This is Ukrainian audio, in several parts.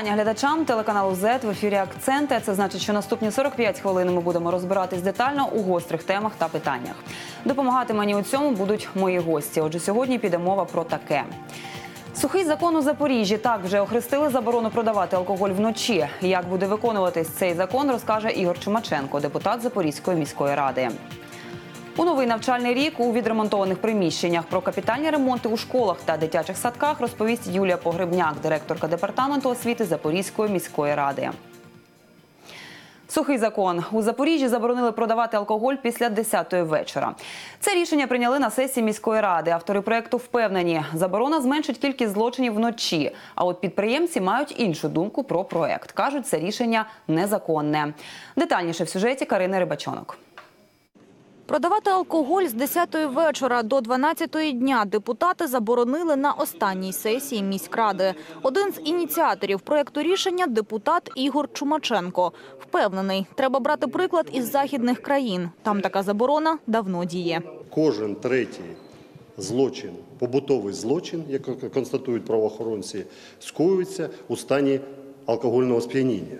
вітання глядачам телеканалу Z в ефірі Акценти. Це значить, що наступні 45 хвилин ми будемо розбиратись детально у гострих темах та питаннях. Допомагати мені у цьому будуть мої гості. Отже, сьогодні піде мова про таке. Сухий закон у Запоріжжі так вже охрестили заборону продавати алкоголь вночі. Як буде виконуватись цей закон, розкаже Ігор Чумаченко, депутат Запорізької міської ради. У новий навчальний рік у відремонтованих приміщеннях про капітальні ремонти у школах та дитячих садках розповість Юлія Погребняк, директорка департаменту освіти Запорізької міської ради. Сухий закон у Запоріжжі заборонили продавати алкоголь після 10-ї вечора. Це рішення прийняли на сесії міської ради. Автори проекту впевнені, заборона зменшить кількість злочинів вночі. А от підприємці мають іншу думку про проект. кажуть, це рішення незаконне. Детальніше в сюжеті Карини Рибачонок. Продавати алкоголь з 10-ї вечора до 12-ї дня депутати заборонили на останній сесії міськради. Один з ініціаторів проекту рішення – депутат Ігор Чумаченко. Впевнений, треба брати приклад із західних країн. Там така заборона давно діє. Кожен третій злочин, побутовий злочин, як констатують правоохоронці, скоюється у стані алкогольного сп'яніння.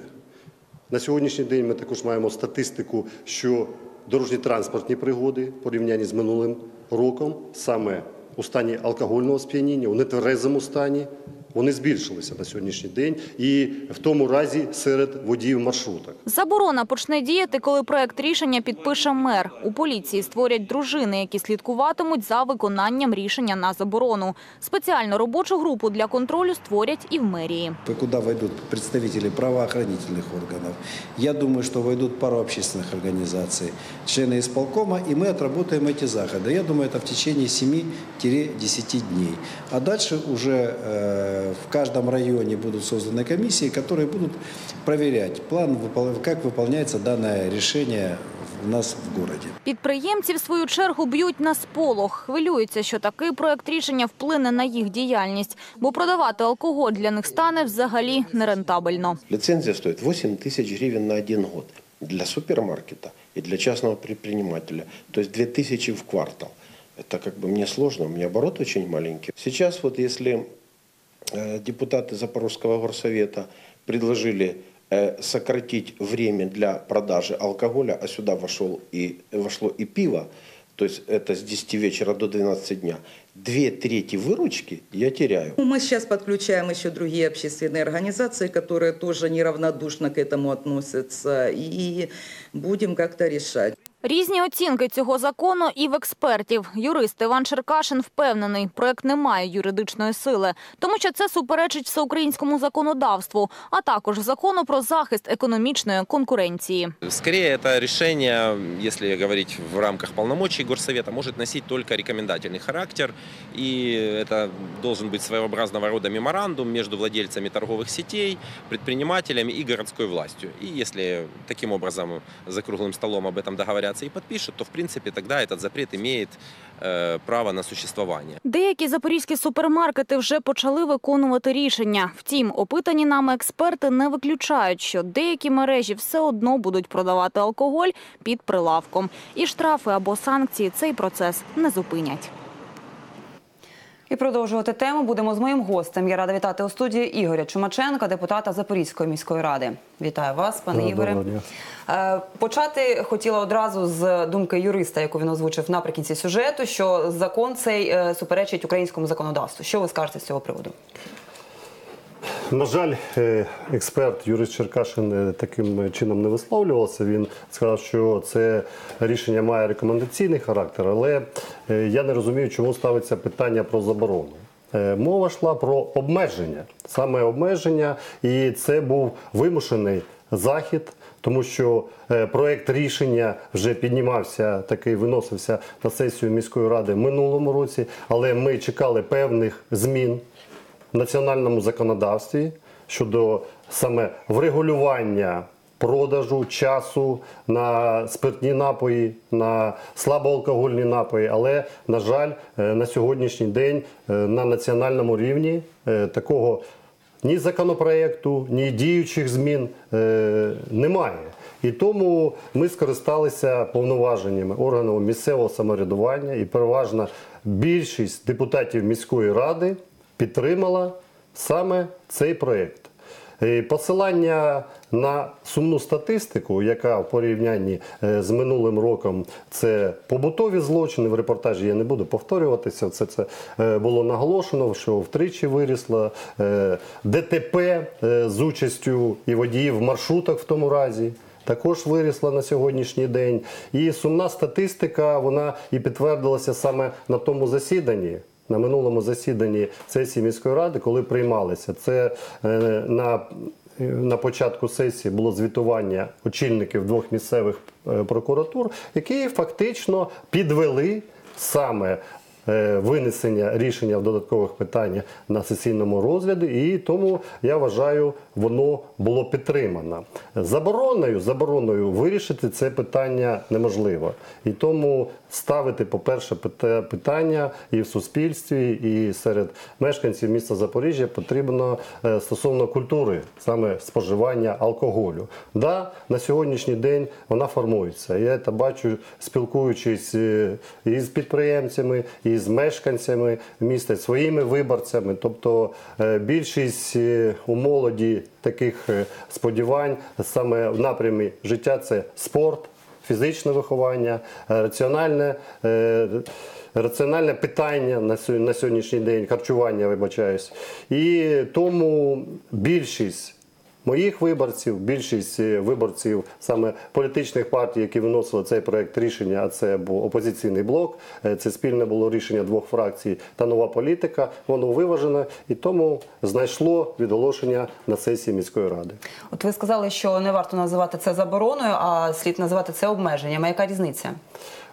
На сьогоднішній день ми також маємо статистику, що дорожні транспортні пригоди порівнянні з минулим роком саме у стані алкогольного сп'яніння, у нетверезому стані, вони збільшилися на сьогоднішній день і в тому разі серед водіїв маршруток. Заборона почне діяти, коли проект рішення підпише мер. У поліції створять дружини, які слідкуватимуть за виконанням рішення на заборону. Спеціальну робочу групу для контролю створять і в мерії. куда войдут представители правоохранительных органов. Я думаю, что войдут пару общественных организаций, члены исполкома, и мы отработаем эти заходы. Я думаю, это в течение 7-10 дней. А дальше уже э, в каждом районе будут созданы комиссии, которые будут проверять план, выпол- как выполняется данное решение у нас в городе. Підприємці, в свою чергу, б'ють на сполох. Хвилюються, що такий проект рішення вплине на їх діяльність, бо продавати алкоголь для них стане взагалі нерентабельно. Лицензия стоит 8 тысяч гривен на один год для супермаркета и для частного предпринимателя. То есть 2 тысячи в квартал. Это как бы мне сложно, у меня оборот очень маленький. Сейчас вот если э, депутаты Запорожского горсовета предложили э, сократить время для продажи алкоголя, а сюда вошел и, вошло и пиво, то есть это с 10 вечера до 12 дня, две трети выручки я теряю. Ну, Мы сейчас подключаем еще другие общественные организации, которые тоже неравнодушно к этому относятся, и будем как-то решать. Різні оцінки цього закону і в експертів. Юрист Іван Черкашин впевнений, проект не має юридичної сили, тому що це суперечить всеукраїнському законодавству, а також закону про захист економічної конкуренції. Скорее, это решение, если говорить в рамках полномочий горсовета, может носить только рекомендательный характер. И это должен быть своеобразного рода меморандум между владельцами торговых сетей, предпринимателями и городской властью. И если таким образом за круглым столом об этом договорятся и то, в принципе, тогда этот запрет имеет э, право на существование. Деякі запорізькі супермаркети вже почали виконувати рішення. Втім, опитані нами експерти не виключають, що деякі мережі все одно будуть продавати алкоголь під прилавком. І штрафи або санкції цей процес не зупинять. І продовжувати тему будемо з моїм гостем. Я рада вітати у студії Ігоря Чумаченка, депутата Запорізької міської ради. Вітаю вас, пане Ігоре. Е, Почати хотіла одразу з думки юриста, яку він озвучив наприкінці сюжету, що закон цей е, суперечить українському законодавству. Що ви скажете з цього приводу? На жаль, е, експерт юрист Черкашин е, таким чином не висловлювався. Він сказав, що це рішення має рекомендаційний характер, але е, я не розумію, чому ставиться питання про заборону. Е, Мова йшла про обмеження, саме обмеження, і це був вимушений захід. Тому що е, проект рішення вже піднімався, такий виносився на сесію міської ради в минулому році, але ми чекали певних змін в національному законодавстві щодо саме врегулювання продажу часу на спиртні напої, на слабоалкогольні напої. Але, на жаль, е, на сьогоднішній день е, на національному рівні е, такого ні законопроекту, ні діючих змін немає. І тому ми скористалися повноваженнями органів місцевого самоврядування, і переважна більшість депутатів міської ради підтримала саме цей проєкт. Посилання на сумну статистику, яка в порівнянні е, з минулим роком це побутові злочини. В репортажі я не буду повторюватися. Це це е, було наголошено, що втричі вирісло е, ДТП е, з участю і водіїв в маршрутах в тому разі. Також вирісла на сьогоднішній день. І сумна статистика вона і підтвердилася саме на тому засіданні. На минулому засіданні сесії міської ради, коли приймалися, це е, на, на початку сесії було звітування очільників двох місцевих е, прокуратур, які фактично підвели саме е, винесення рішення в додаткових питаннях на сесійному розгляді, і тому я вважаю, воно було підтримано. Забороною, забороною вирішити це питання неможливо. І тому ставити, по-перше, питання і в суспільстві, і серед мешканців міста Запоріжжя потрібно е, стосовно культури, саме споживання алкоголю. Да, на сьогоднішній день вона формується. Я це бачу, спілкуючись е, і з підприємцями, і з мешканцями міста, своїми виборцями. Тобто е, більшість у молоді таких е, сподівань саме в напрямі життя це спорт фізичне виховання, е, раціональне, е, раціональне питання на сьо- на сьогоднішній день, харчування, вибачаюсь. І тому більшість. Моїх виборців, більшість е, виборців саме політичних партій, які виносили цей проект рішення, а це був опозиційний блок, е, це спільне було рішення двох фракцій та нова політика. Воно виважене і тому знайшло відголошення на сесії міської ради. От ви сказали, що не варто називати це забороною, а слід називати це обмеженням. А яка різниця?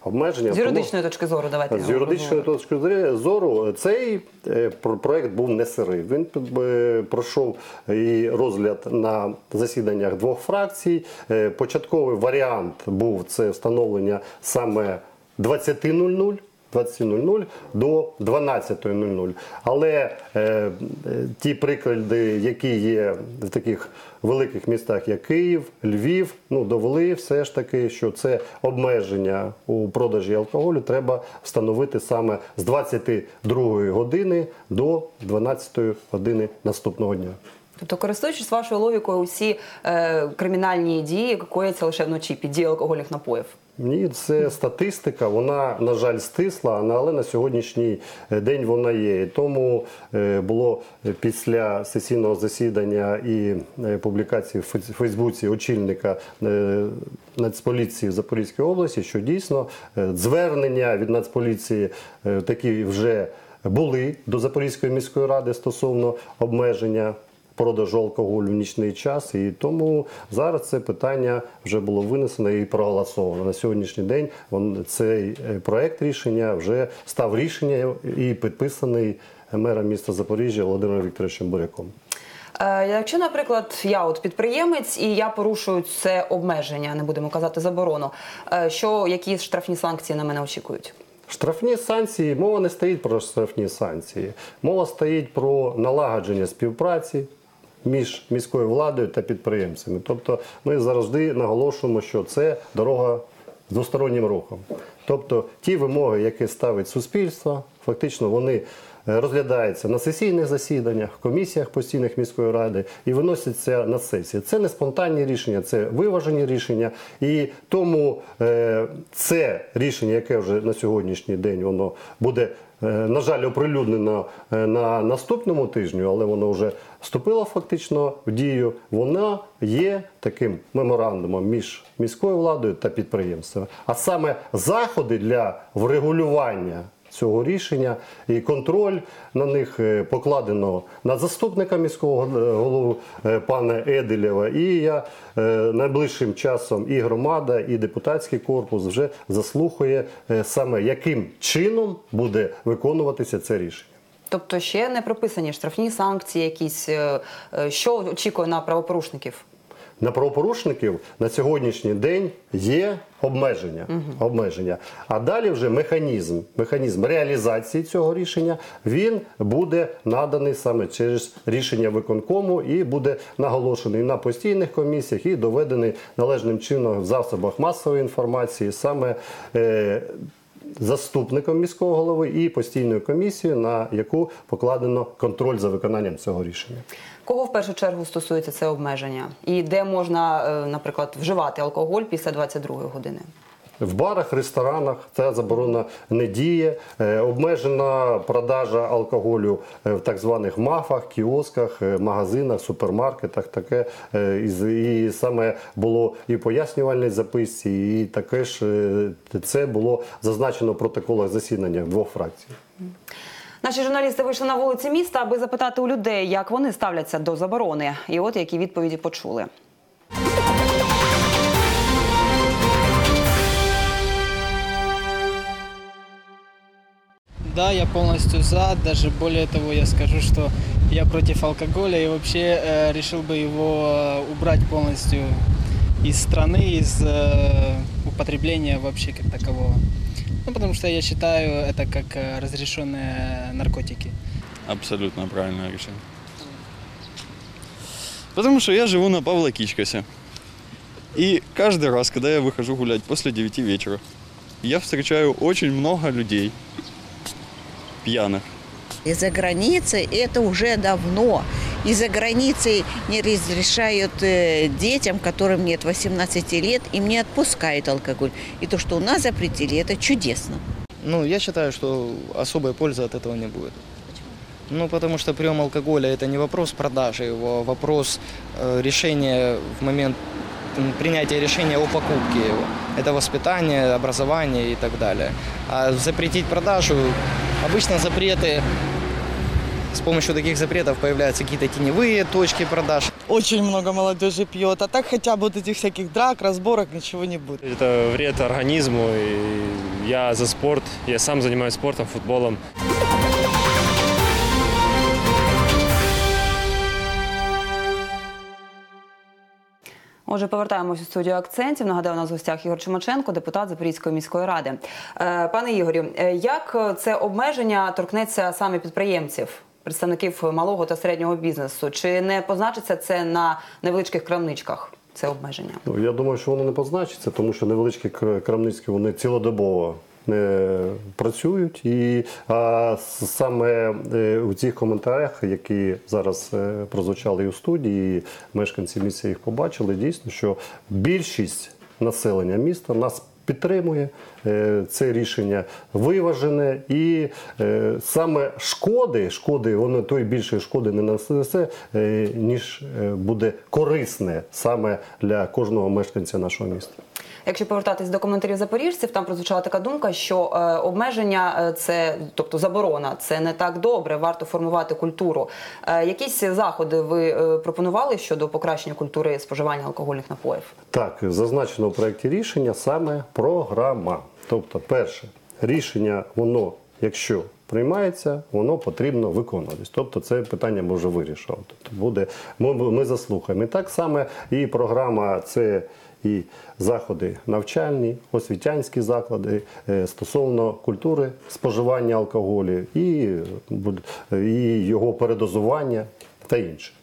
Обмеження З тому- юридичної точки зору, давайте З юридичної точки зору цей е, про- проект був не сирий. Він пройшов і розгляд на засіданнях двох фракцій. Е, Початковий варіант був це встановлення саме 20.00. 20.00 до 12.00. Але е, ті приклади, які є в таких великих містах, як Київ, Львів, ну довели все ж таки, що це обмеження у продажі алкоголю треба встановити саме з 22 години до 12 години наступного дня. Тобто, користуючись вашою логікою, усі е, кримінальні дії кояться лише вночі під дією алкогольних напоїв. Ні, це статистика, вона, на жаль, стисла, але на сьогоднішній е, день вона є. Тому е, було після сесійного засідання і е, публікації в Фейс- Фейсбуці очільника е, Нацполіції в Запорізькій області, що дійсно е, звернення від Нацполіції е, такі вже були до Запорізької міської ради стосовно обмеження продажу алкоголю в нічний час. І тому зараз це питання вже було винесено і проголосовано. На сьогоднішній день он, цей е, проект рішення вже став рішенням і підписаний мером міста Запоріжжя Володимиром Вікторовичем Буряком. Е, якщо, наприклад, я от підприємець і я порушую це обмеження, не будемо казати заборону, е, що які штрафні санкції на мене очікують? Штрафні санкції, мова не стоїть про штрафні санкції. Мова стоїть про налагодження співпраці між міською владою та підприємцями. Тобто ми завжди наголошуємо, що це дорога з двостороннім рухом. Тобто ті вимоги, які ставить суспільство, фактично вони е, розглядаються на сесійних засіданнях, комісіях постійних міської ради і виносяться на сесії. Це не спонтанні рішення, це виважені рішення. І тому е, це рішення, яке вже на сьогоднішній день воно буде. Е, На жаль, оприлюднено е, на наступному тижню, але воно вже вступило фактично в дію. Вона є таким меморандумом між міською владою та підприємствами. А саме заходи для врегулювання цього рішення і контроль на них е, покладено на заступника міського г- голову е, пана Еделєва. І я е, найближчим часом і громада, і депутатський корпус вже заслухає е, саме яким чином буде виконуватися це рішення. Тобто ще не прописані штрафні санкції, якісь е, е, що очікує на правопорушників? На правопорушників на сьогоднішній день є обмеження. обмеження. А далі вже механізм, механізм реалізації цього рішення він буде наданий саме через рішення виконкому і буде наголошений на постійних комісіях і доведений належним чином в засобах масової інформації саме. Е, заступником міського голови і постійною комісією, на яку покладено контроль за виконанням цього рішення. Кого в першу чергу стосується це обмеження? І де можна, е, наприклад, вживати алкоголь після 22 години? В барах, ресторанах ця заборона не діє. Е, Обмежена продажа алкоголю е, в так званих мафах, кіосках, магазинах, супермаркетах. Таке і саме було і в пояснювальній записці, і таке ж це було зазначено в протоколах засідання двох фракцій. Наші журналісти вийшли на вулиці міста, аби запитати у людей, як вони ставляться до заборони. І от які відповіді почули. Да, я полностью за. Даже более того, я скажу, что я против алкоголя и вообще э, решил бы его э, убрать полностью из страны, из э, употребления вообще как такового. Ну, потому что я считаю это как э, разрешенные наркотики. Абсолютно правильное решение. Потому что я живу на Павла Кичкасе. И каждый раз, когда я выхожу гулять после 9 вечера, я встречаю очень много людей пьяных. Из-за границы это уже давно. Из-за границы не разрешают э, детям, которым нет 18 лет, им не отпускают алкоголь. И то, что у нас запретили, это чудесно. Ну, я считаю, что особой пользы от этого не будет. Ну, потому что прием алкоголя это не вопрос продажи его, а вопрос э, решения в момент принятия решения о покупке его. Это воспитание, образование и так далее. А запретить продажу, обычно запреты, с помощью таких запретов появляются какие-то теневые точки продаж. Очень много молодежи пьет, а так хотя бы вот этих всяких драк, разборок ничего не будет. Это вред организму, и я за спорт, я сам занимаюсь спортом, футболом. Отже, повертаємось у студію акцентів. Нагадаю, у нас в гостях Ігор Чумаченко, депутат Запорізької міської ради. Е, Пане Ігорю, е, як це обмеження торкнеться саме підприємців, Представників малого та середнього бізнесу? Чи не позначиться це на невеличких крамничках? Це обмеження? Ну, я думаю, що воно не позначиться, тому що невеличкі кр- крамницькі вони цілодобово не працюють. І а, саме е, у цих коментарях, які зараз е, прозвучали і у студії, і мешканці місця їх побачили, дійсно, що більшість населення міста нас. Підтримує Е, це рішення виважене, і е, саме шкоди, шкоди, воно той більшої шкоди не нанесе, е, ніж буде корисне саме для кожного мешканця нашого міста. Якщо повертатись до коментарів запоріжців, там прозвучала така думка, що е, обмеження е, це, тобто заборона, це не так добре. Варто формувати культуру. Е, якісь заходи ви пропонували щодо покращення культури споживання алкогольних напоїв? Так, зазначено в проєкті рішення саме програма. Тобто, перше, рішення, воно, якщо приймається, воно потрібно виконуватись. Тобто, це питання ми вже вирішили. Тобто буде, ми, ми заслухаємо. І так само і програма це. І заходи навчальні, освітянські заклади е, стосовно культури споживання алкоголю і, е, його передозування та інше.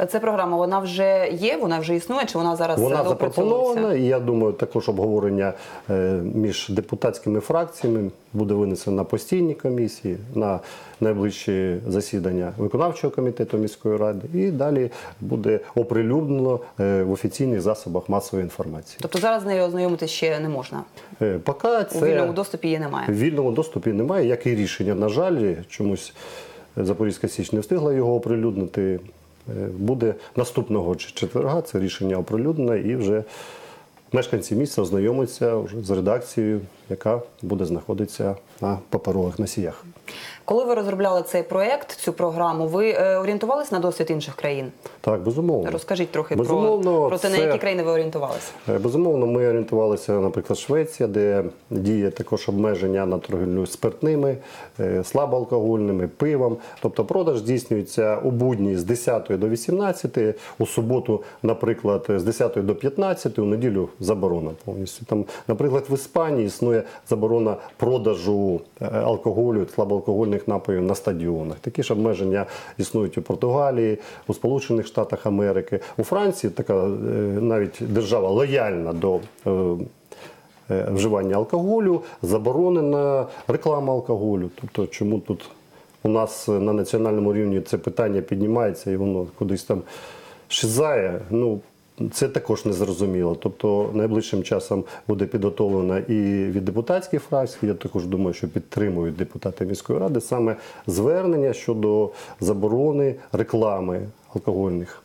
Е, Ця програма вона вже є, вона вже існує, чи вона зараз Вона е, запропонована, і я думаю, також обговорення е, між депутатськими фракціями буде винесено на постійні комісії, на найближчі засідання виконавчого комітету міської ради, і далі буде оприлюднено е, в офіційних засобах масової інформації. Тобто зараз з нею ознайомитися ще не можна. Е, Поки У вільному доступі її немає. в вільному доступі немає, як і рішення. На жаль, чомусь Запорізька Січ не встигла його оприлюднити. Е, Буде наступного четверга це рішення оприлюднене, і вже мешканці міста ознайомляться вже з редакцією, яка буде знаходитися на паперових носіях. Коли ви розробляли цей проект, цю програму, ви е, орієнтувались на досвід інших країн? Так, безумовно. Розкажіть трохи Безумовно, про, про те, на які країни ви орієнтувалися. Е, Безумовно, ми орієнтувалися, наприклад, Швеція, де діє також обмеження на торгівлю спиртними, е, слабоалкогольними, пивом. Тобто продаж здійснюється у будні з 10 до 18, у суботу, наприклад, з 10 до 15, у неділю заборона повністю. Там, наприклад, в Іспанії існує заборона продажу е, алкоголю, слабоалкогольних напоїв на стадіонах. Такі ж обмеження існують у Португалії, у Сполучених Штатах Америки. У Франції така е, навіть держава лояльна до е, вживання алкоголю, заборонена реклама алкоголю. Тобто, чому тут у нас на національному рівні це питання піднімається і воно кудись там шизає. Ну, це також незрозуміло. Тобто найближчим часом буде підготовлено і від депутатських фракцій. Я також думаю, що підтримують депутати міської ради саме звернення щодо заборони реклами алкогольних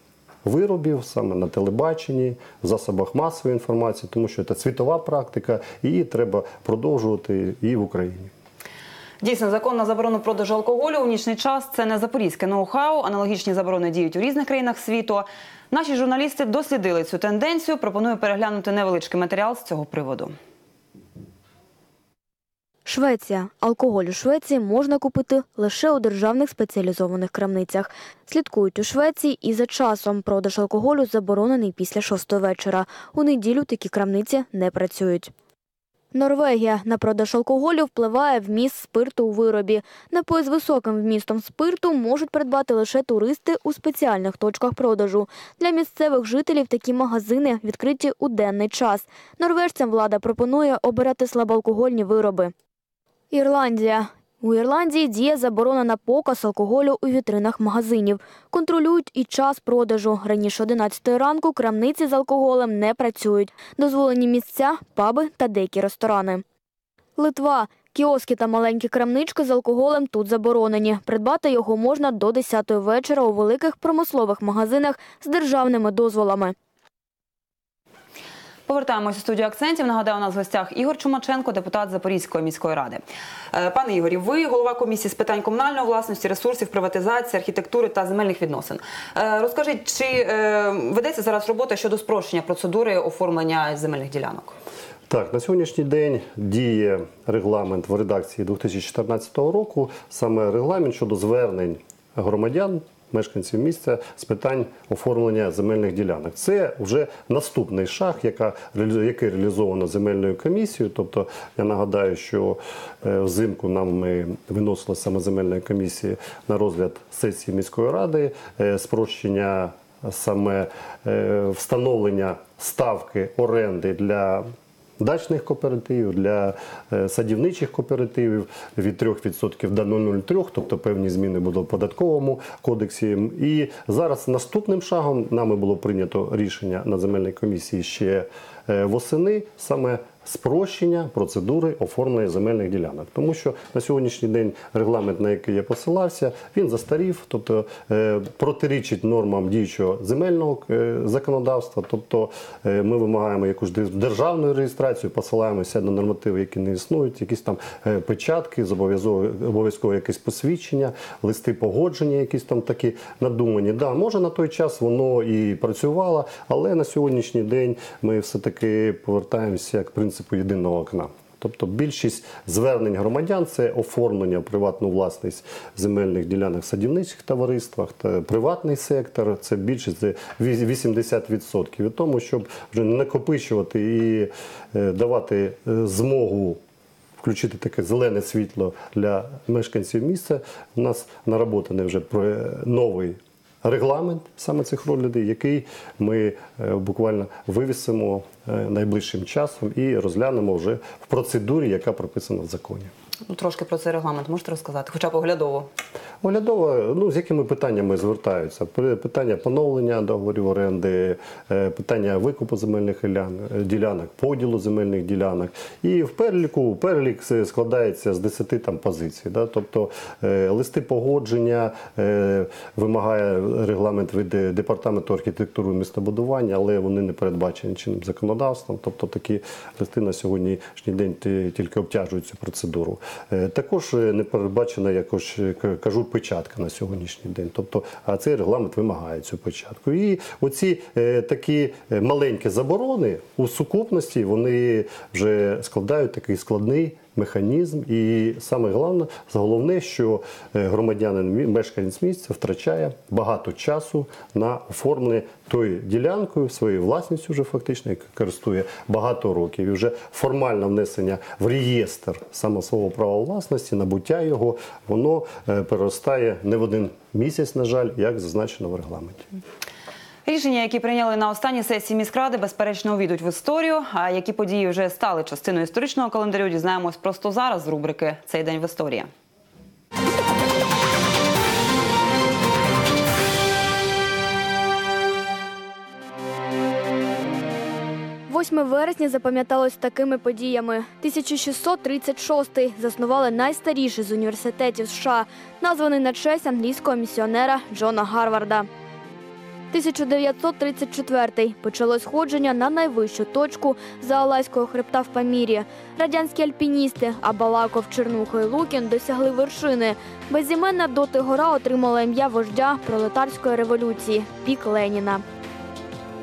виробів саме на телебаченні, в засобах масової інформації, тому що це світова практика, її треба продовжувати і в Україні. Дійсно, закон на заборону продажу алкоголю у нічний час це не запорізьке ноу-хау. Аналогічні заборони діють у різних країнах світу. Наші журналісти дослідили цю тенденцію. Пропоную переглянути невеличкий матеріал з цього приводу. Швеція. Алкоголь у Швеції можна купити лише у державних спеціалізованих крамницях. Слідкують у Швеції і за часом. Продаж алкоголю заборонений після шостої вечора. У неділю такі крамниці не працюють. Норвегія. На продаж алкоголю впливає вміст спирту у виробі. Напої з високим вмістом спирту можуть придбати лише туристи у спеціальних точках продажу. Для місцевих жителів такі магазини відкриті у денний час. Норвежцям влада пропонує обирати слабоалкогольні вироби. Ірландія. У Ірландії діє заборона на показ алкоголю у вітринах магазинів. Контролюють і час продажу. Раніше 11 ранку крамниці з алкоголем не працюють. Дозволені місця, паби та деякі ресторани. Литва. Кіоски та маленькі крамнички з алкоголем тут заборонені. Придбати його можна до 10 вечора у великих промислових магазинах з державними дозволами. Повертаємося у студію акцентів. Нагадаю, у нас в гостях Ігор Чумаченко, депутат Запорізької міської ради. Е, Пане Ігорі, ви голова комісії з питань комунальної власності, ресурсів, приватизації, архітектури та земельних відносин. Е, Розкажіть, чи е, ведеться зараз робота щодо спрощення процедури оформлення земельних ділянок? Так, на сьогоднішній день діє регламент в редакції 2014 року, саме регламент щодо звернень громадян. Мешканців місця з питань оформлення земельних ділянок. Це вже наступний шаг, яка, який реалізовано земельною комісією. Тобто, я нагадаю, що е, взимку нам ми виносили саме земельної комісії на розгляд сесії міської ради, е, спрощення саме е, встановлення ставки оренди для дачних кооперативів, для е, садівничих кооперативів від 3% до 0,03, тобто певні зміни будуть в податковому кодексі. І зараз наступним шагом нами було прийнято рішення на земельній комісії ще е, восени саме спрощення процедури оформлення земельних ділянок. Тому що на сьогоднішній день регламент, на який я посилався, він застарів, тобто е, протирічить нормам діючого земельного е, законодавства. Тобто е, ми вимагаємо якусь дер- державну реєстрацію, посилаємося на нормативи, які не існують, якісь там печатки, обов'язково якесь посвідчення, листи погодження, якісь там такі надумані. Да, може на той час воно і працювало, але на сьогоднішній день ми все-таки повертаємося к принципу єдиного окна. Тобто більшість звернень громадян це оформлення приватну власність земельних ділянок в садівничих товариствах та приватний сектор. Це більше це віс- 80%. І тому, щоб вже накопичувати і е, давати е, змогу включити таке зелене світло для мешканців міста. У нас наработаний вже новий регламент саме цих розглядів, який ми е, буквально вивісимо е, найближчим часом і розглянемо вже в процедурі, яка прописана в законі. Ну, трошки про цей регламент можете розказати, хоча б оглядово. Оглядово, ну з якими питаннями звертаються? Питання поновлення договорів оренди, е, питання викупу земельних е, ділянок, поділу земельних ділянок. І в переліку перелік складається з 10 там позицій. Да? Тобто е, листи погодження вимагає регламент від департаменту архітектури і містобудування, але вони не передбачені чинним законодавством. Тобто такі листи на сьогоднішній день ті- тільки обтяжують цю процедуру. Е, Також е, не передбачена якось е, кажу печатка на сьогоднішній день. Тобто, а цей регламент вимагає цю печатку. І оці такі маленькі заборони у сукупності вони вже складають такий складний. Механізм, і саме головне, головне, що е, громадянин мешканець місця втрачає багато часу на оформлення тої ділянкою своєю власністю вже фактично, користує багато років. І вже формальне внесення в реєстр саме свого права власності, набуття його, воно е, переростає не в один місяць, на жаль, як зазначено в регламенті. Рішення, які прийняли на останній сесії міськради, безперечно увійдуть в історію. А які події вже стали частиною історичного календарю, дізнаємось просто зараз з рубрики Цей день в історії. 8 вересня запам'яталось такими подіями. 1636-й заснували найстаріший з університетів США, названий на честь англійського місіонера Джона Гарварда. 1934-й почалось сходження на найвищу точку Заалайського хребта в Памірі. Радянські альпіністи Абалаков, Чернуха і Лукін досягли вершини. Безіменна доти гора отримала ім'я вождя пролетарської революції Пік Леніна.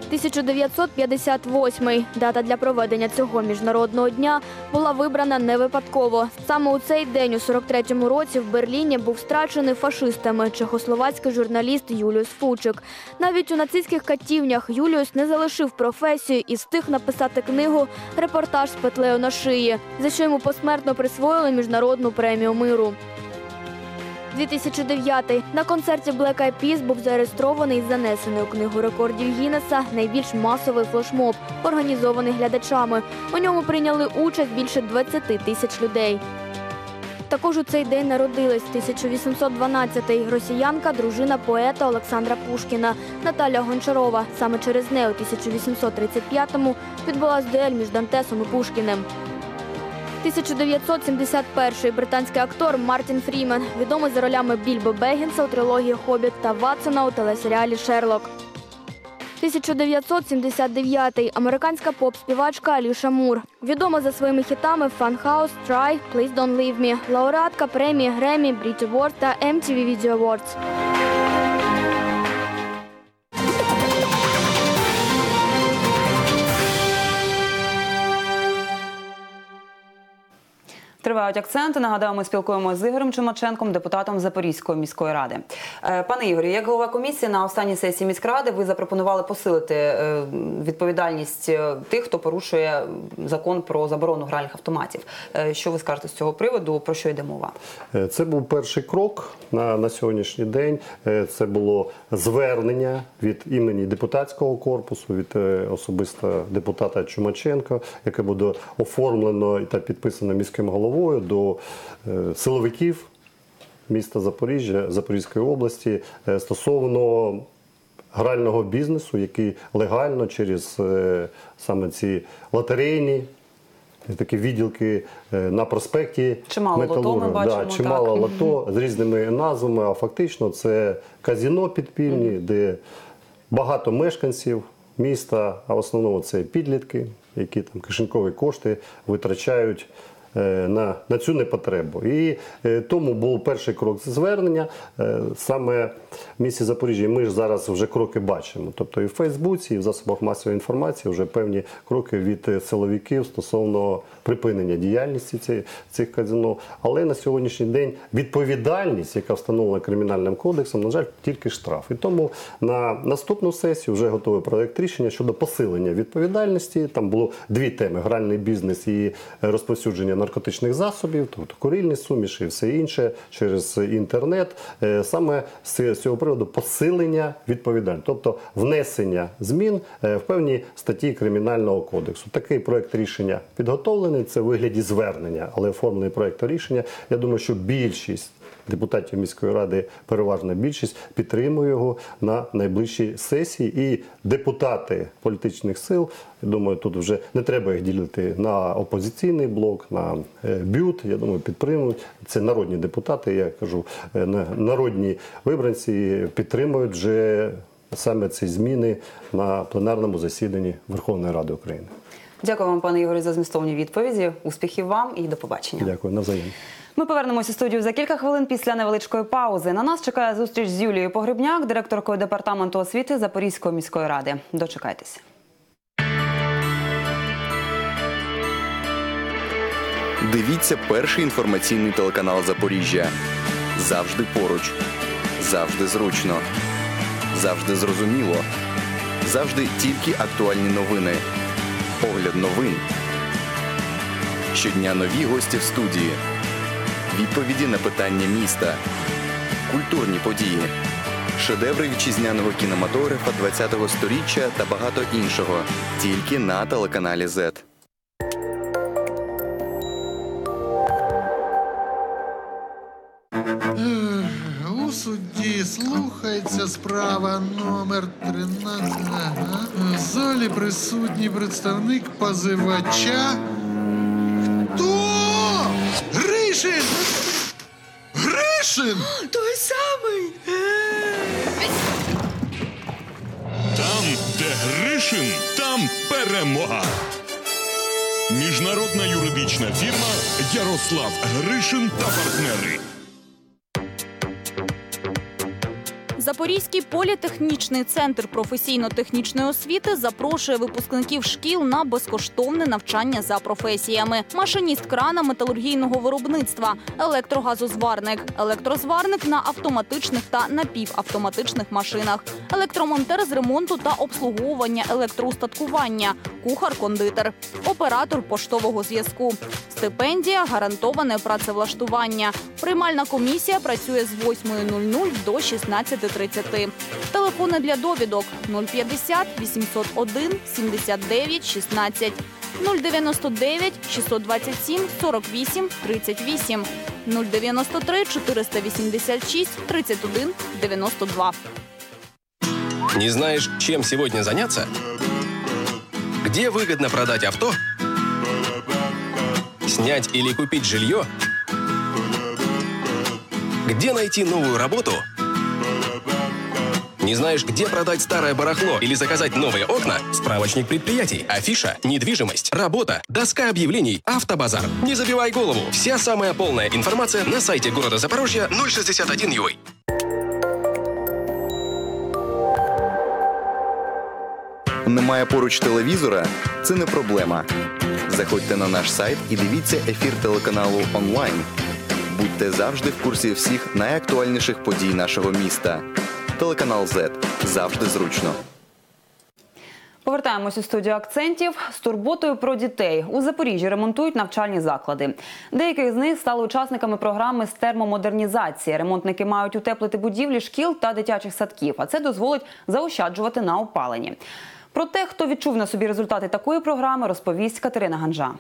1958 дата для проведення цього міжнародного дня була вибрана не випадково. Саме у цей день, у 43-му році, в Берліні був страчений фашистами чехословацький журналіст Юліус Фучик. Навіть у нацистських катівнях Юліус не залишив професію і встиг написати книгу Репортаж з петлею на шиї, за що йому посмертно присвоїли міжнародну премію миру. 2009 на концерті Black Eyed Peas був зареєстрований і занесений у книгу рекордів Гіннеса найбільш масовий флешмоб, організований глядачами. У ньому прийняли участь більше 20 тисяч людей. Також у цей день народилась 1812-й росіянка, дружина поета Олександра Пушкіна Наталя Гончарова. Саме через неї у 1835-му відбулась дуель між Дантесом і Пушкіним. 1971 британський актор Мартін Фрімен, відомий за ролями Більбо Бегінса у трилогії Хобіт та Ватсона у телесеріалі Шерлок. 1979 американська поп-співачка Аліша Мур. Відома за своїми хітами House, Try, Please Don't Leave Me, лауреатка премії Гремі, Brit Awards та MTV Video Awards. Тривають акценти. Нагадаю, ми спілкуємося з Ігорем Чумаченком, депутатом Запорізької міської ради. Е, Пане Ігорі, як голова комісії на останній сесії міськради, ви запропонували посилити е, відповідальність е, тих, хто порушує закон про заборону гральних автоматів. Що ви скажете з цього приводу? Про що йде мова? Це був перший крок на, на сьогоднішній день. Це було звернення від імені депутатського корпусу, від особисто депутата Чумаченка, яке буде оформлено та підписано міським головою до е, силовиків міста Запоріжжя, Запорізької області е, стосовно грального бізнесу, який легально через е, саме ці лотерейні. Такі відділки на проспекті Чимало лото ми бачимо, да, чимало так. лото з різними назвами, а фактично це казіно підпільні, де багато мешканців міста, а в основному це підлітки, які там кишенькові кошти витрачають. Е, На, на цю непотребу. І е, тому був перший крок звернення е, саме в місті Запоріжжя. Ми ж зараз вже кроки бачимо. Тобто і в Фейсбуці, і в засобах масової інформації вже певні кроки від силовиків стосовно припинення діяльності ці- цих казино. Але на сьогоднішній день відповідальність, яка встановлена кримінальним кодексом, на жаль, тільки штраф. І тому на наступну сесію вже готовий проект рішення щодо посилення відповідальності. Там було дві теми: гральний бізнес і розповсюдження наркотичних засобів, тобто курильні суміші і все інше через інтернет. Е, Саме з з цього приводу посилення відповідальності, тобто внесення змін е, в певні статті кримінального кодексу. Такий проект рішення підготовлений. Це в вигляді звернення, але оформлений проект рішення. Я думаю, що більшість. Депутатів міської ради, переважна більшість, підтримує його на найближчій сесії. І депутати політичних сил, я думаю, тут вже не треба їх ділити на опозиційний блок, на е, бют. Я думаю, підтримують. Це народні депутати. Я кажу, е, народні вибранці підтримують вже саме ці зміни на пленарному засіданні Верховної Ради України. Дякую вам, пане Ігорі, за змістовні відповіді. Успіхів вам і до побачення. Дякую навзаєм. Ми повернемося у студію за кілька хвилин після невеличкої паузи. На нас чекає зустріч з Юлією Погребняк, директоркою департаменту освіти Запорізької міської ради. Дочекайтеся. Дивіться перший інформаційний телеканал Запоріжжя. Завжди поруч, завжди зручно, завжди зрозуміло, завжди тільки актуальні новини. Огляд новин. Щодня нові гості в студії. Відповіді на питання міста. Культурні події. шедеври вітчизняного кінематографа 20-го сторіччя та багато іншого. Тільки на телеканалі Z. У судді слухається справа номер 13. Ага. В залі присутній представник позивача. Хто? Гришин! Гришин! Той самий. Там, де Гришин, там перемога. Міжнародна юридична фірма Ярослав Гришин та партнери. Запорізький політехнічний центр професійно-технічної освіти запрошує випускників шкіл на безкоштовне навчання за професіями: машиніст крана металургійного виробництва, електрогазозварник, електрозварник на автоматичних та напівавтоматичних машинах, електромонтер з ремонту та обслуговування електроустаткування, кухар-кондитер, оператор поштового зв'язку. Стипендія гарантоване працевлаштування. Приймальна комісія працює з 8.00 до 16.30. Телефони для довідок 050 801 79 16 099 627 48 38 093 486 31 92. Не знаешь, чем сегодня заняться? Где выгодно продать авто? Снять или купить жилье? Где найти новую работу? Не знаешь, где продать старое барахло или заказать новые окна? Справочник предприятий, афиша, недвижимость, работа, доска объявлений, автобазар. Не забивай голову. Вся самая полная информация на сайте города Запорожья 061 UA. Немає поруч телевізора? Це не проблема. Заходьте на наш сайт і дивіться ефір телеканалу онлайн. Будьте завжди в курсі всіх найактуальніших подій нашого міста. Телеканал Z. завжди зручно. Повертаємось у студію акцентів з турботою про дітей. У Запоріжжі ремонтують навчальні заклади. Деякі з них стали учасниками програми з термомодернізації. Ремонтники мають утеплити будівлі шкіл та дитячих садків, а це дозволить заощаджувати на опаленні. Про те, хто відчув на собі результати такої програми, розповість Катерина Ганжа.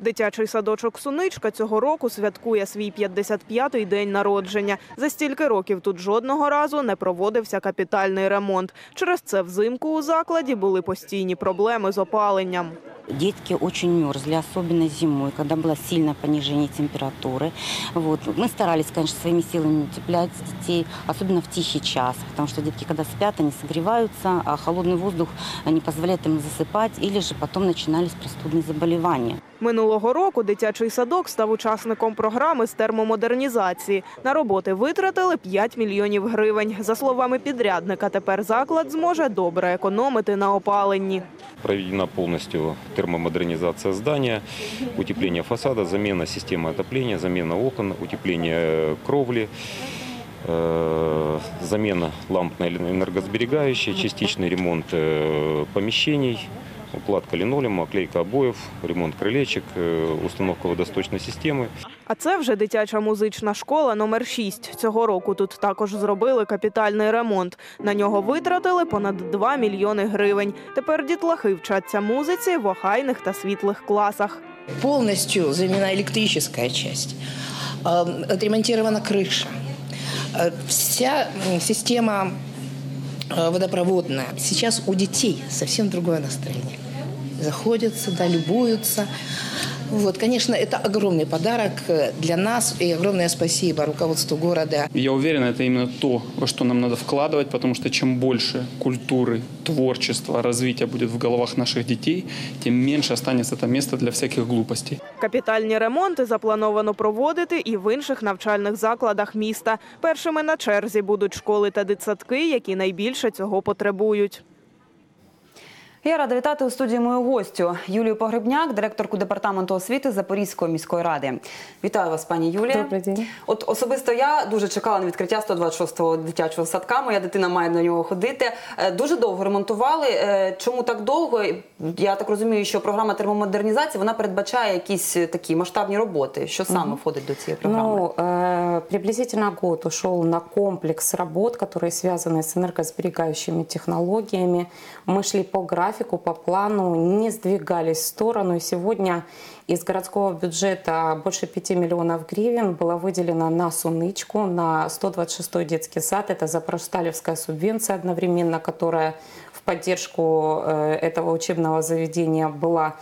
Дитячий садочок Суничка цього року святкує свій 55-й день народження. За стільки років тут жодного разу не проводився капітальний ремонт. Через це взимку у закладі були постійні проблеми з опаленням. Детки очень мерзли, особенно зимой, когда было сильное понижение температуры. Вот. Мы старались, конечно, своими силами утеплять детей, особенно в тихий час, потому что детки, когда спят, они согреваются, а холодный воздух не позволяет им засыпать, или же потом начинались простудные заболевания. Минулого року дитячий садок став учасником програми з термомодернізації. На роботи витратили 5 мільйонів гривень. За словами підрядника, тепер заклад зможе добре економити на опаленні. Проведена полностью термомодернизация здания, утепление фасада, замена системы отопления, замена окон, утепление кровли, э, замена ламп на энергосберегающие, частичный ремонт э, помещений, укладка линолеума, оклейка обоев, ремонт крылечек, э, установка водосточной системы. А це вже дитяча музична школа номер 6. Цього року тут також зробили капітальний ремонт. На нього витратили понад 2 мільйони гривень. Тепер дітлахи вчаться музиці в охайних та світлих класах. Полностью заменена электрическая часть, Э, отремонтирована крыша. Э, Вся м, система э, водопроводная. Сейчас у детей совсем другое настроение. Заходят сюда, любуются. Вот, конечно, это огромный подарок э, для нас и огромное спасибо руководству города. Я уверен, это именно то, во что нам надо вкладывать, потому что чем больше культуры, творчества, развития будет в головах наших детей, тем меньше останется это место для всяких глупостей. Капітальні ремонти заплановано проводити і в інших навчальних закладах міста. Першими на черзі будуть школи та дитсадки, які найбільше цього потребують. Я рада вітати у студії мою гостю Юлію Погребняк, директорку департаменту освіти Запорізької міської ради. Вітаю вас, пані Юлія. Добрий день. От особисто я дуже чекала на відкриття 126-го дитячого садка. Моя дитина має до нього ходити. Е, Дуже довго ремонтували. Е, Чому так довго? Я так розумію, що програма термомодернізації вона передбачає якісь е, такі масштабні роботи. Що саме Мгм. входить до цієї програми? Ну, э, приблизительно год ушел на комплекс работ, которые связаны с энергосберегающими технологиями. Мы шли по графику, По плану, не сдвигались в сторону. И сегодня из городского бюджета больше 5 миллионов гривен было выделено на Сунычку, на 126-й детский сад. Это Запросталевская субвенция одновременно, которая в поддержку э, этого учебного заведения была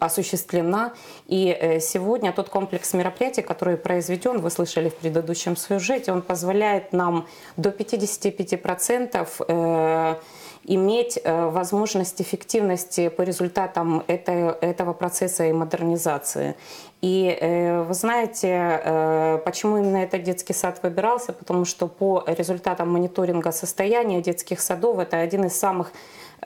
осуществлена. И э, сегодня тот комплекс мероприятий, который произведен, вы слышали в предыдущем сюжете, он позволяет нам до 55% э, иметь э, возможность эффективности по результатам этого процесса и модернизации. И э, вы знаете, э, почему именно этот детский сад выбирался? Потому что по результатам мониторинга состояния детских садов это один из самых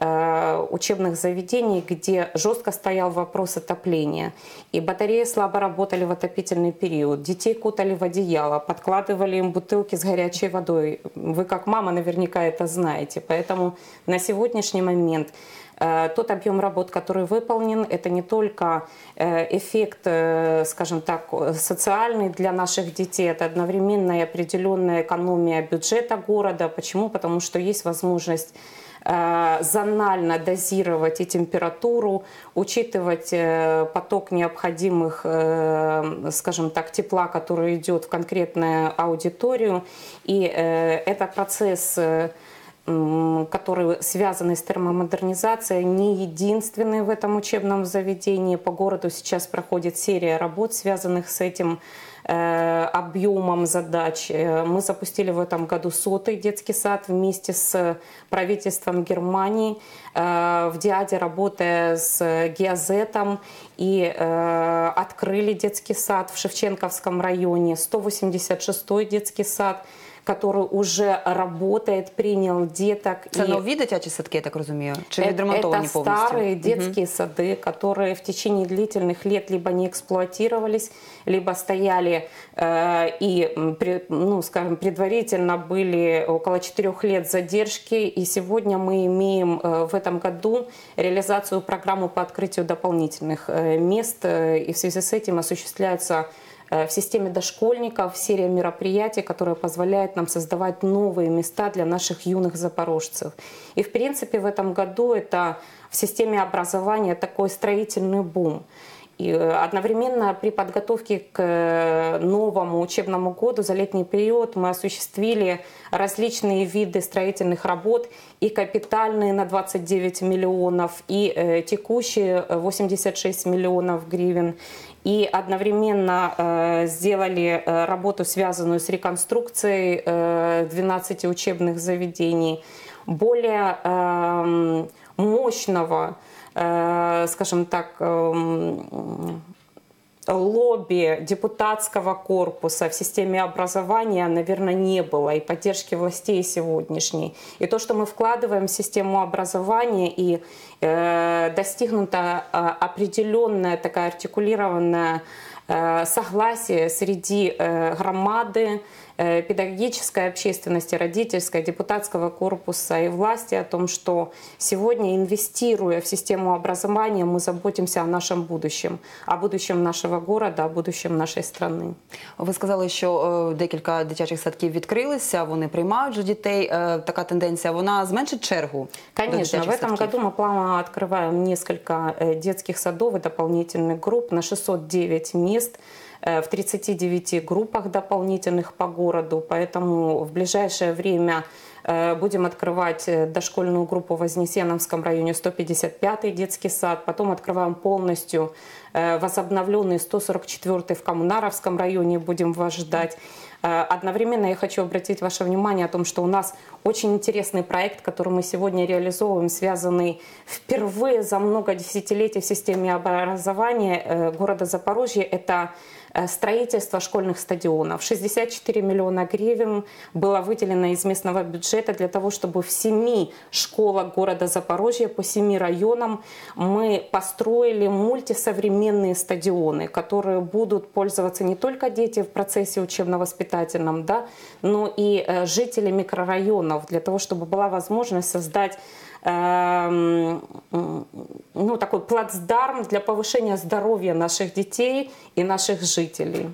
э, учебных заведений, где жестко стоял вопрос отопления. И батареи слабо работали в отопительный период. Детей кутали в одеяло, подкладывали им бутылки с горячей водой. Вы как мама наверняка это знаете. Поэтому на сегодняшний момент тот объем работ, который выполнен, это не только э, эффект, э, скажем так, социальный для наших детей, это одновременная и определенная экономия бюджета города. Почему? Потому что есть возможность э, зонально дозировать и температуру, учитывать э, поток необходимых, э, скажем так, тепла, который идет в конкретную аудиторию. И э, это процесс м, который связаны с термомодернизацией, не единственный в этом учебном заведении. По городу сейчас проходит серия работ, связанных с этим э, объемом задач. Э, Мы запустили в этом году сотый детский сад вместе с правительством Германии, э, в Диаде работая с Геозетом и открыли детский сад в Шевченковском районе, 186-й детский сад, который уже работает, принял деток. Це и- нові дитячі садки, я так розумію? Чи Э, відремонтовані это повністю? старые Мгм. детские сады, которые в течение длительных лет либо не эксплуатировались, либо стояли э, и, м, при- ну, скажем, предварительно были около четырех лет задержки. И сегодня мы имеем э, в этом году реализацию программы по открытию дополнительных э, мест. э, И в связи с этим осуществляется э, в системе дошкольников серия мероприятий, которая позволяет нам создавать новые места для наших юных запорожцев. И, в принципе, в этом году это в системе образования такой строительный бум. И э, одновременно при подготовке к э, новому учебному году за летний период мы осуществили различные виды строительных работ и капитальные на 29 миллионов, и э, текущие э, 86 миллионов гривен. И одновременно сделали работу, связанную с реконструкцией э, 12 учебных заведений. Более эм, мощного, скажем так, эм, лобби депутатского корпуса в системе образования, наверное, не было, и поддержки властей сегодняшней. И то, что мы вкладываем в систему образования, и э, достигнута э, определенная такая артикулированная э, согласие среди э, громады, э, педагогической общественности, родительской, депутатского корпуса и власти о том, что сегодня, инвестируя в систему образования, мы заботимся о нашем будущем, о будущем нашего города, о будущем нашей страны. Ви сказали, що е, декілька дитячих садків відкрилися, вони приймають вже дітей. Е, така тенденція, вона зменшить чергу? до Конечно, в дитячих этом садків? году мы плавно открываем несколько э, детских садов и дополнительных групп на 609 мест э, в 39 группах дополнительных по городу. Поэтому в ближайшее время э, будем открывать э, дошкольную группу в Вознесеновском районе 155 детский сад. Потом открываем полностью э, возобновленный 144 в Коммунаровском районе. Будем вас ждать. Э, Одновременно я хочу обратить ваше внимание о том, что у нас очень интересный проект, который мы сегодня реализовываем, связанный впервые за много десятилетий в системе образования э, города Запорожья. Это э, строительство школьных стадионов. 64 миллиона гривен было выделено из местного бюджета для того, чтобы в семи школах города Запорожья по семи районам мы построили мультисовременные стадионы, которые будут пользоваться не только дети в процессе учебно-воспитательном, да, но и э, жители микрорайонов для того, чтобы была возможность создать эм, ну, такой плацдарм для повышения здоровья наших детей и наших жителей.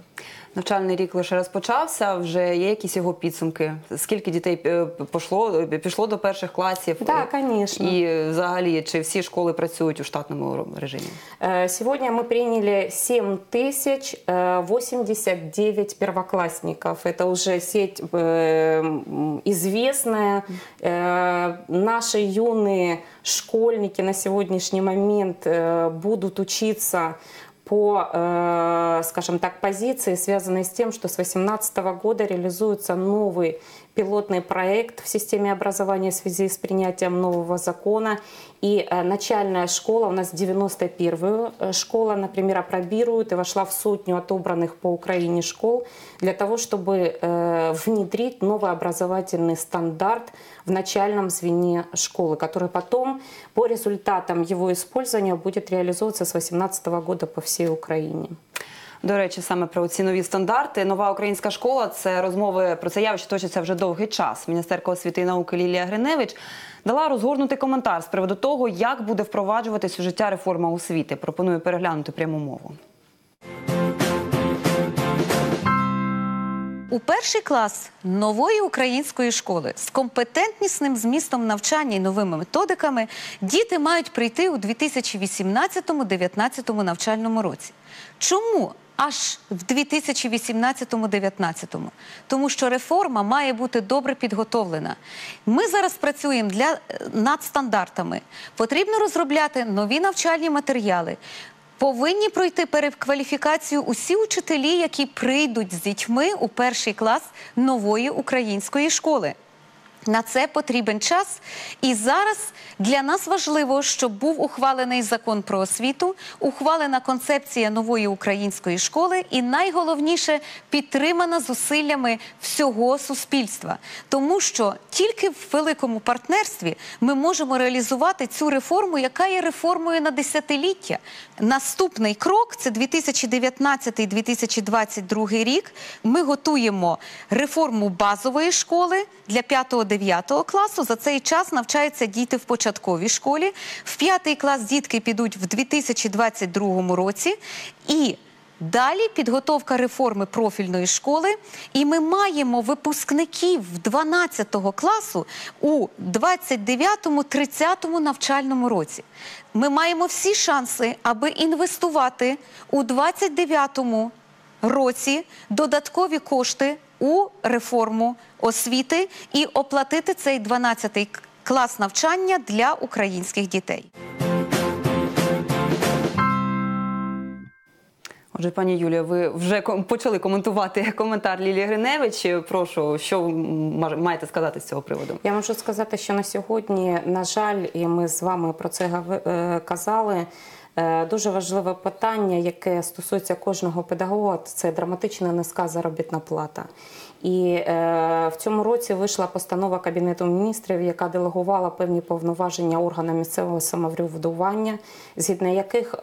Навчальний рік лише розпочався. Вже є якісь його підсумки. Скільки дітей е, пошло, е, пішло до перших класів? Да, конечно. І е, взагалі, чи всі школи працюють у штатному режимі? Э, Сегодня мы приняли 7 тысяч э, 89 первоклассников. Это уже сеть э, м, известная. Э, Наши юные школьники на сегодняшний момент э, будут учиться по, э, скажем так, позиции, связанной с тем, что с 2018 года реализуется новый пилотный проект в системе образования в связи с принятием нового закона. И э, начальная школа, у нас 91-ю э, школа, например, опробирует и вошла в сотню отобранных по Украине школ для того, чтобы э, внедрить новый образовательный стандарт в начальном звене школы, который потом по результатам его использования будет реализовываться с 2018 года по всей Украине. До речі, саме про ці нові стандарти. Нова українська школа це розмови про це явище точаться вже довгий час. Міністерка освіти і науки Лілія Гриневич дала розгорнутий коментар з приводу того, як буде впроваджуватись у життя реформа освіти. Пропоную переглянути пряму мову. У перший клас нової української школи з компетентнісним змістом навчання і новими методиками діти мають прийти у 2018-2019 навчальному році. Чому? Аж в 2018-2019. Тому що реформа має бути добре підготовлена. Ми зараз працюємо для е, над стандартами. Потрібно розробляти нові навчальні матеріали. Повинні пройти перекваліфікацію усі учителі, які прийдуть з дітьми у перший клас нової української школи. На це потрібен час. І зараз для нас важливо, щоб був ухвалений закон про освіту, ухвалена концепція нової української школи, і найголовніше підтримана зусиллями всього суспільства. Тому що тільки в великому партнерстві ми можемо реалізувати цю реформу, яка є реформою на десятиліття. Наступний крок це 2019-2022 рік. Ми готуємо реформу базової школи для 5-9 класу. За цей час навчаються діти в початковій школі. В 5 клас дітки підуть в 2022 році. І Далі підготовка реформи профільної школи, і ми маємо випускників 12 класу у 29-30 навчальному році. Ми маємо всі шанси, аби інвестувати у 29-му році додаткові кошти у реформу освіти і оплатити цей 12-й клас навчання для українських дітей. Отже, пані Юлія, ви вже почали коментувати коментар Лілії Гриневич. Прошу, що ви маєте сказати з цього приводу? Я можу сказати, що на сьогодні, на жаль, і ми з вами про це е, казали. Е, Дуже важливе питання, яке стосується кожного педагога, це драматична низька заробітна плата. І е, в цьому році вийшла постанова Кабінету міністрів, яка делегувала певні повноваження органам місцевого самоврядування, згідно яких е,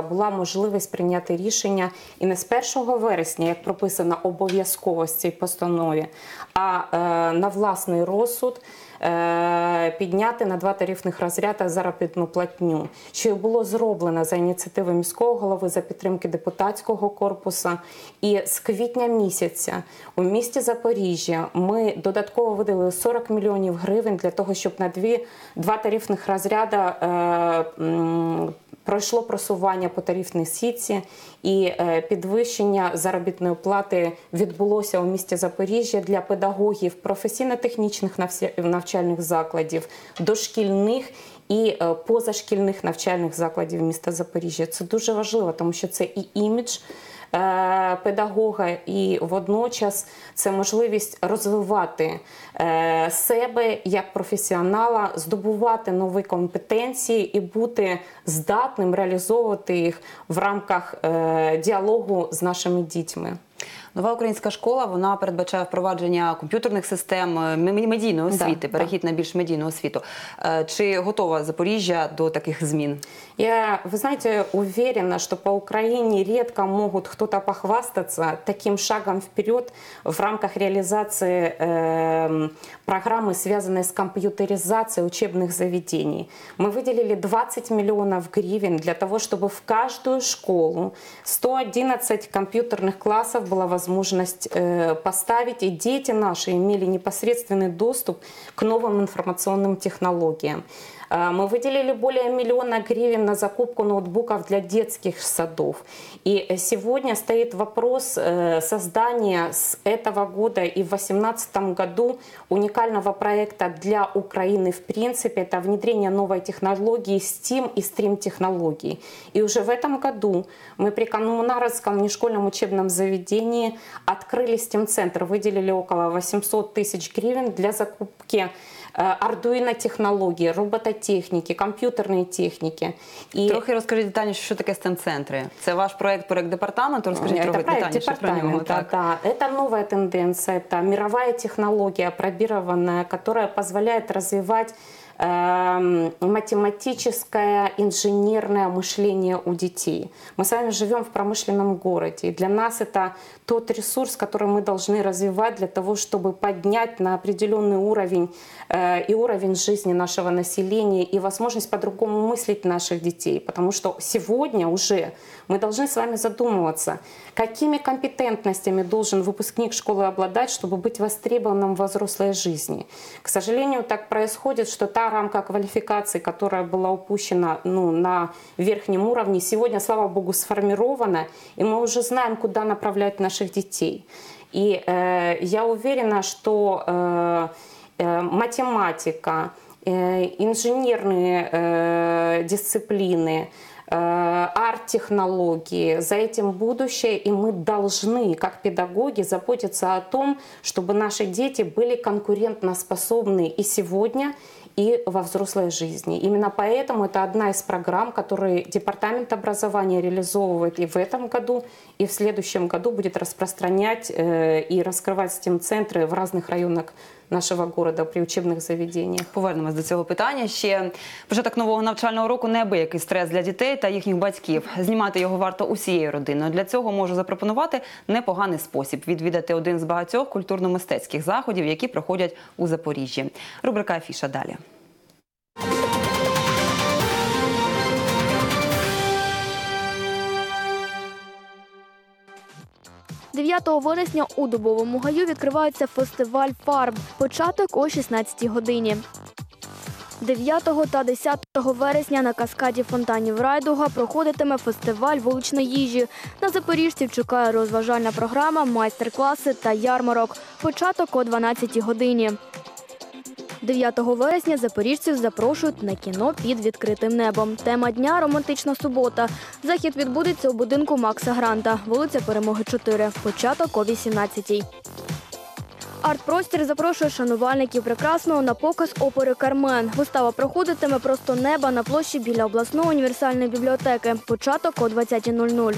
була можливість прийняти рішення і не з 1 вересня, як прописано обов'язково в цій постанові, а на власний розсуд. Е, Підняти на два тарифних розряди заробітну платню, що було зроблено за ініціативи міського голови за підтримки депутатського корпусу. І з квітня місяця у місті Запоріжжя ми додатково видали 40 мільйонів гривень для того, щоб на дві два тарифних розряди е, пройшло просування по тарифній сітці і е, підвищення заробітної плати відбулося у місті Запоріжжя для педагогів професійно-технічних навчальних закладів, дошкільних і е, позашкільних навчальних закладів міста Запоріжжя. Це дуже важливо, тому що це і імідж педагога, і водночас це можливість розвивати е, себе як професіонала, здобувати нові компетенції і бути здатним реалізовувати їх в рамках е, діалогу з нашими дітьми. Нова українська школа вона передбачає впровадження комп'ютерних систем е, м- медійної Да, освіти, перехід на більш медійну освіту. Е, Чи готова Запоріжжя до таких змін? Я, вы знаете, уверена, что по Украине редко могут кто-то похвастаться таким шагом вперед в рамках реализации эм, программы, связанной с компьютеризацией учебных заведений. Мы выделили 20 миллионов гривен для того, чтобы в каждую школу 111 компьютерных классов была возможность э, поставить, и дети наши имели непосредственный доступ к новым информационным технологиям. Э, Мы выделили более миллиона гривен на закупку ноутбуков для детских садов. И э, сегодня стоит вопрос э, создания с этого года и в 2018 году уникального проекта для Украины в принципе. Это внедрение новой технологии STEAM и STREAM-технологий. И уже в этом году мы при Коммунарском внешкольном учебном заведении открыли STEAM-центр, выделили около 800 тысяч гривен для закупки Arduino технології, робототехніки, комп'ютерної техніки. І Трохи розкажіть детальніше, що таке STEM-центри. Це ваш проект, проект департаменту. Розкажіть Это трохи проект детальніше про нього. департамента, Так. да. Это новая тенденция, это мировая технология, пробированная, которая позволяет развивать эм, математическое, инженерное мышление у детей. Мы с вами живем в промышленном городе, и для нас это тот ресурс, который мы должны развивать для того, чтобы поднять на определенный уровень э, и уровень жизни нашего населения, и возможность по-другому мыслить наших детей. Потому что сегодня уже мы должны с вами задумываться, какими компетентностями должен выпускник школы обладать, чтобы быть востребованным во взрослой жизни. К сожалению, так происходит, что та рамка квалификации, которая была упущена ну, на верхнем уровне, сегодня, слава богу, сформирована, и мы уже знаем, куда направлять наших детей. И э, я уверена, что э, э, математика, э, инженерные э, дисциплины, э, арт-технологии, за этим будущее, и мы должны, как педагоги, заботиться о том, чтобы наши дети были конкурентоспособны и сегодня, и во взрослой жизни. Именно поэтому это одна из программ, которые Департамент образования реализовывает и в этом году, и в следующем году будет распространять э, и раскрывать STEM-центры в разных районах нашого города при учебних заведеннях. Повернемось до цього питання. Ще початок нового навчального року неабиякий стрес для дітей та їхніх батьків. Знімати його варто усією родиною. Для цього можу запропонувати непоганий спосіб відвідати один з багатьох культурно-мистецьких заходів, які проходять у Запоріжжі. Рубрика Афіша далі. 9 вересня у Дубовому гаю відкривається фестиваль фарб. Початок о 16 годині. 9 та 10 вересня на каскаді фонтанів Райдуга проходитиме фестиваль вуличної їжі. На запоріжців чекає розважальна програма, майстер-класи та ярмарок. Початок о 12 годині. 9 вересня запоріжців запрошують на кіно під відкритим небом. Тема дня романтична субота. Захід відбудеться у будинку Макса Гранта, вулиця Перемоги 4. Початок о 18-й. Арт-простір запрошує шанувальників прекрасного на показ опери Кармен. Вистава проходитиме просто неба на площі біля обласної універсальної бібліотеки. Початок о 20.00.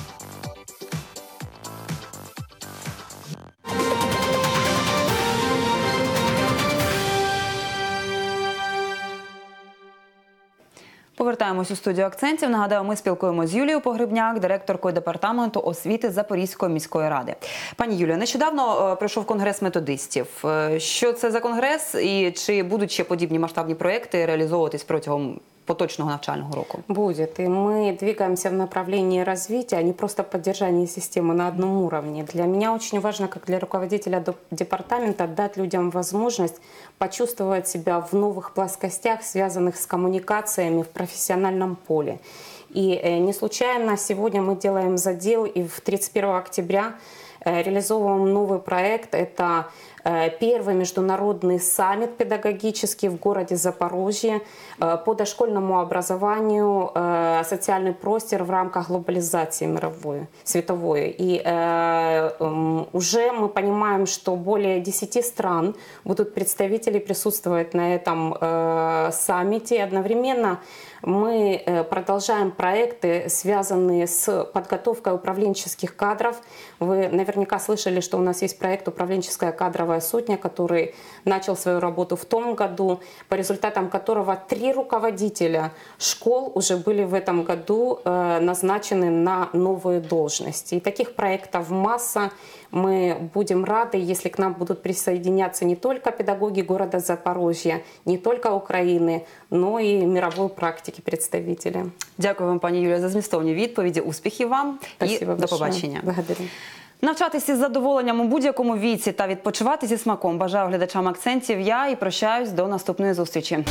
Повертаємось у студію акцентів. Нагадаю, ми спілкуємося з Юлією Погребняк, директоркою департаменту освіти Запорізької міської ради. Пані Юлія, нещодавно е, пройшов конгрес методистів. Е, Що це за конгрес і чи будуть ще подібні масштабні проекти реалізовуватись протягом поточного навчального року? Будет. И мы двигаемся в направлении развития, а не просто поддержания системы на одном уровне. Для меня очень важно, как для руководителя департамента, дать людям возможность почувствовать себя в новых плоскостях, связанных с коммуникациями в профессиональном поле. И э, не случайно сегодня мы делаем задел, и в 31 октября э, реализовываем новый проект. Это первый международный саммит педагогический в городе Запорожье э, по дошкольному образованию э, «Социальный простор в рамках глобализации мировой, световой». И э, м, уже мы понимаем, что более 10 стран будут представители присутствовать на этом э, саммите. Одновременно мы э, продолжаем проекты, связанные с подготовкой управленческих кадров. Вы наверняка слышали, что у нас есть проект «Управленческая кадровая сотня», который начал свою работу в том году, по результатам которого три руководителя школ уже были в этом году э, назначены на новые должности. И таких проектов масса. Мы будем рады, если к нам будут присоединяться не только педагоги города Запорожья, не только Украины, но и мировой практики представители. Дякую вам, пані Юлія, за змістовні відповіді. Успіхів вам Спасибо і до большое. побачення. Благодарю. Навчатися із задоволенням у будь-якому віці та відпочивати зі смаком. Бажаю глядачам акцентів. Я і прощаюсь до наступної зустрічі.